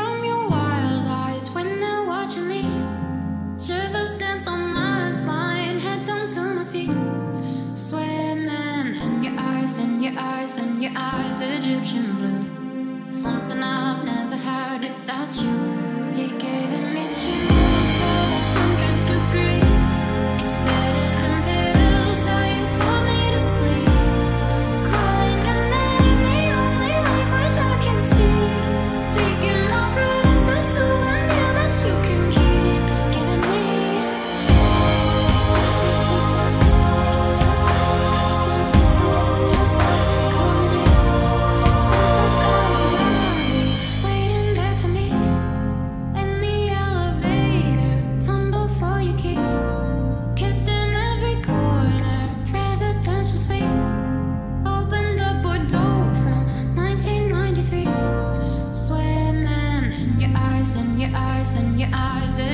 from your wild eyes when they're watching me. Shivers my spine, head down to my feet. Swimming in your eyes, in your eyes, in your eyes, Egyptian blue. Something I've never had without you. You gave me.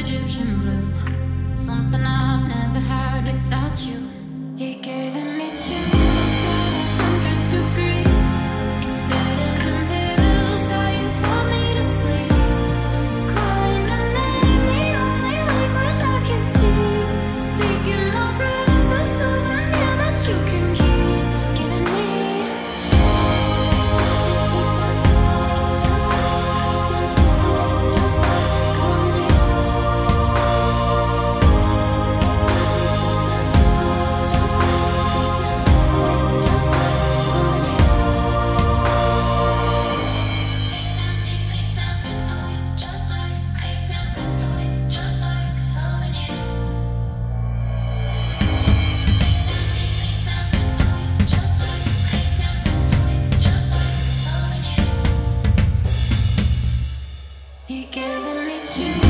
Egyptian blue. Something I've never had without you. You're giving me too. You're giving me too.